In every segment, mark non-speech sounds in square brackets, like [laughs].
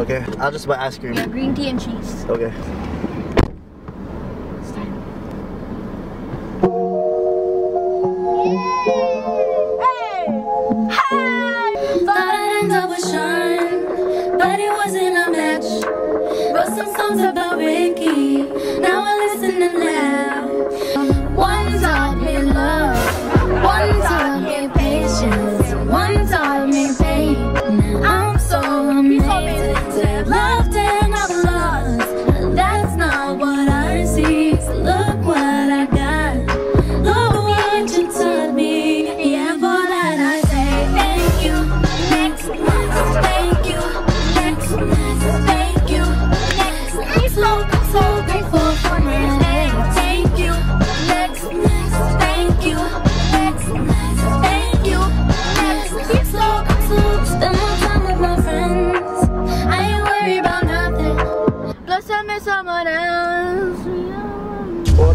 Okay, I'll just buy ice cream. Yeah, green tea and cheese. Okay. Thought I'd end up with Sean, but it wasn't a match. Wrote some songs about Ricky,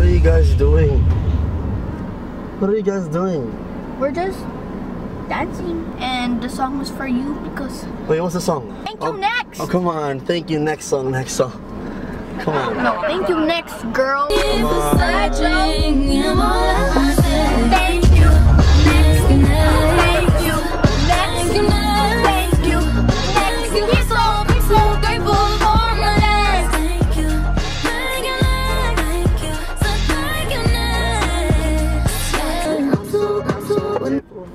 are you guys doing? What are you guys doing? We're just dancing, and the song was for you because Wait, what's the song? thank you Oh, next. oh, come on. Thank you. Next song. Next song. Come on. No, thank you next, girl.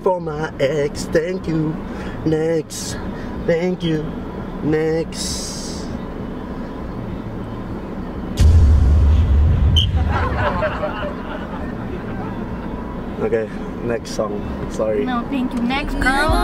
For my ex. Thank you. Next. Thank you. Next. [laughs] Okay, next song. Sorry. No, thank you next, Girl, girl. I